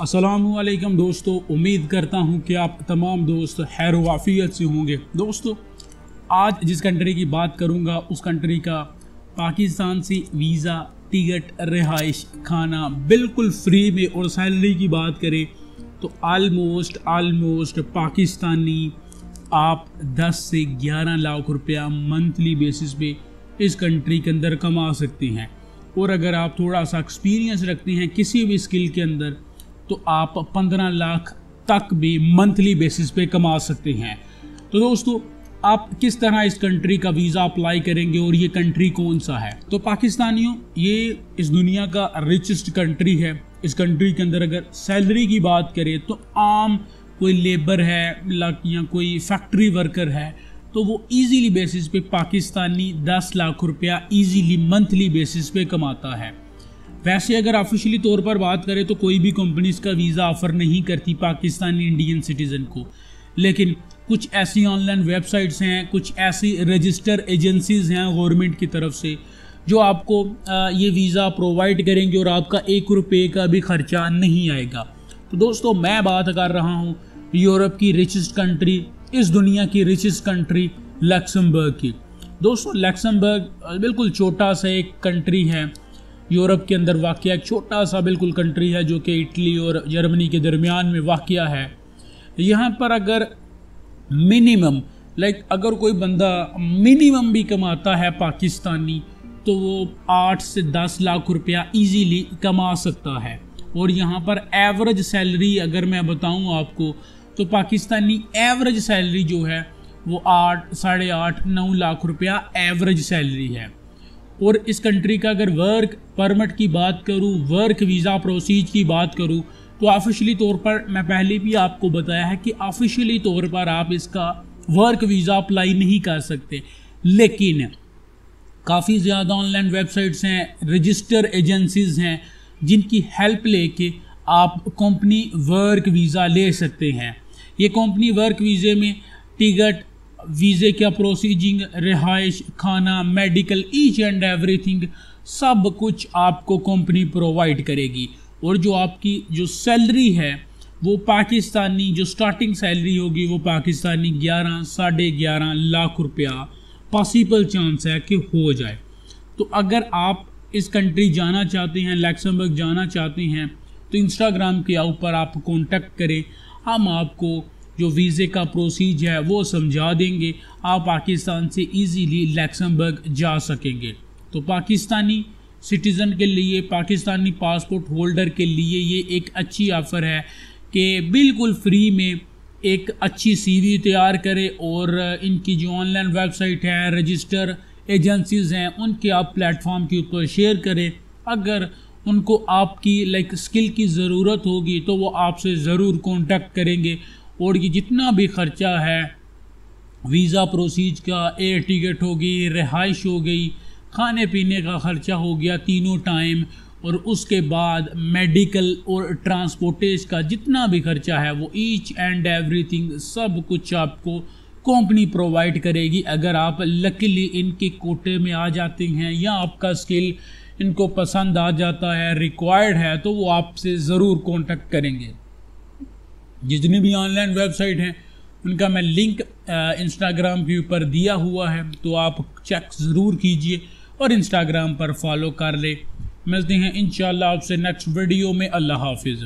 असलकम दोस्तों, उम्मीद करता हूँ कि आप तमाम दोस्त खैर वाफ़ियत से होंगे। दोस्तों, आज जिस कंट्री की बात करूँगा, उस कंट्री का पाकिस्तान से वीज़ा, टिकट, रिहाइश, खाना बिल्कुल फ्री में और सैलरी की बात करें तो आलमोस्ट आलमोस्ट पाकिस्तानी आप 10 से 11 लाख रुपया मंथली बेसिस पे इस कंट्री के अंदर कमा सकते हैं। और अगर आप थोड़ा सा एक्सपीरियंस रखते हैं किसी भी स्किल के अंदर तो आप पंद्रह लाख तक भी मंथली बेसिस पे कमा सकते हैं। तो दोस्तों, आप किस तरह इस कंट्री का वीज़ा अप्लाई करेंगे और ये कंट्री कौन सा है? तो पाकिस्तानियों, ये इस दुनिया का रिचेस्ट कंट्री है। इस कंट्री के अंदर अगर सैलरी की बात करें तो आम कोई लेबर है या कोई फैक्ट्री वर्कर है तो वो इजीली बेसिस पे पाकिस्तानी 10 लाख रुपया इजीली मंथली बेसिस पे कमाता है। वैसे अगर ऑफिशियली तौर पर बात करें तो कोई भी कंपनी इसका वीज़ा ऑफ़र नहीं करती पाकिस्तानी इंडियन सिटीज़न को। लेकिन कुछ ऐसी ऑनलाइन वेबसाइट्स हैं, कुछ ऐसी रजिस्टर एजेंसीज हैं गवर्नमेंट की तरफ़ से, जो आपको ये वीज़ा प्रोवाइड करेंगे और आपका एक रुपये का भी खर्चा नहीं आएगा। तो दोस्तों, मैं बात कर रहा हूँ यूरोप की रिचेस्ट कंट्री इस दुनिया की रिचेस्ट कंट्री लक्समबर्ग की। दोस्तों, लक्समबर्ग बिल्कुल छोटा सा एक कंट्री है। यूरोप के अंदर वाक़ एक छोटा सा बिल्कुल कंट्री है जो कि इटली और जर्मनी के दरमियान में वाक़ है। यहाँ पर अगर मिनिमम लाइक अगर कोई बंदा मिनिमम भी कमाता है पाकिस्तानी तो वो आठ से दस लाख रुपया इजीली कमा सकता है। और यहाँ पर एवरेज सैलरी अगर मैं बताऊँ आपको तो पाकिस्तानी एवरेज सैलरी जो है, वो आठ, साढ़े आठ, नौ लाख रुपया एवरेज सैलरी है। और इस कंट्री का अगर वर्क परमिट की बात करूँ वर्क वीज़ा प्रोसीज की बात करूँ तो ऑफिशियली तौर पर मैं पहले भी आपको बताया है कि ऑफिशियली तौर पर आप इसका वर्क वीज़ा अप्लाई नहीं कर सकते। लेकिन काफ़ी ज़्यादा ऑनलाइन वेबसाइट्स हैं रजिस्टर एजेंसीज हैं, जिनकी हेल्प लेके आप कंपनी वर्क वीज़ा ले सकते हैं। ये कंपनी वर्क वीज़े में टिकट वीज़े क्या प्रोसीजिंग, रिहाइश, खाना, मेडिकल ईच एंड एवरीथिंग सब कुछ आपको कंपनी प्रोवाइड करेगी। और जो आपकी जो सैलरी है, वो पाकिस्तानी, जो स्टार्टिंग सैलरी होगी, वो पाकिस्तानी ग्यारह, साढ़े ग्यारह लाख रुपया पॉसिबल चांस है कि हो जाए। तो अगर आप इस कंट्री जाना चाहते हैं लैक्समबर्ग जाना चाहते हैं तो इंस्टाग्राम के ऊपर आप कांटेक्ट करें। हम आपको जो वीज़े का प्रोसीज है, वो समझा देंगे। आप पाकिस्तान से इजीली लैक्समबर्ग जा सकेंगे। तो पाकिस्तानी सिटीज़न के लिए, पाकिस्तानी पासपोर्ट होल्डर के लिए ये एक अच्छी ऑफ़र है कि बिल्कुल फ्री में एक अच्छी सीवी तैयार करें और इनकी जो ऑनलाइन वेबसाइट है रजिस्टर एजेंसीज हैं, उनके आप प्लेटफॉर्म के ऊपर शेयर करें। अगर उनको आपकी लाइक स्किल की ज़रूरत होगी तो वो आपसे ज़रूर कांटेक्ट करेंगे। और ये जितना भी ख़र्चा है वीज़ा प्रोसीज का एयर टिकट होगी रिहाइश हो गई, खाने पीने का ख़र्चा हो गया तीनों टाइम और उसके बाद मेडिकल और ट्रांसपोर्टेज का जितना भी खर्चा है, वो ईच एंड एवरीथिंग सब कुछ आपको कंपनी प्रोवाइड करेगी। अगर आप लकीली इनके कोटे में आ जाते हैं या आपका स्किल इनको पसंद आ जाता है रिक्वायर्ड है तो वो आपसे ज़रूर कांटेक्ट करेंगे। जितनी भी ऑनलाइन वेबसाइट हैं, उनका मैं लिंक इंस्टाग्राम के ऊपर दिया हुआ है तो आप चेक ज़रूर कीजिए और इंस्टाग्राम पर फॉलो कर ले। मिलते हैं इन आपसे नेक्स्ट वीडियो में। अल्लाह हाफिज़।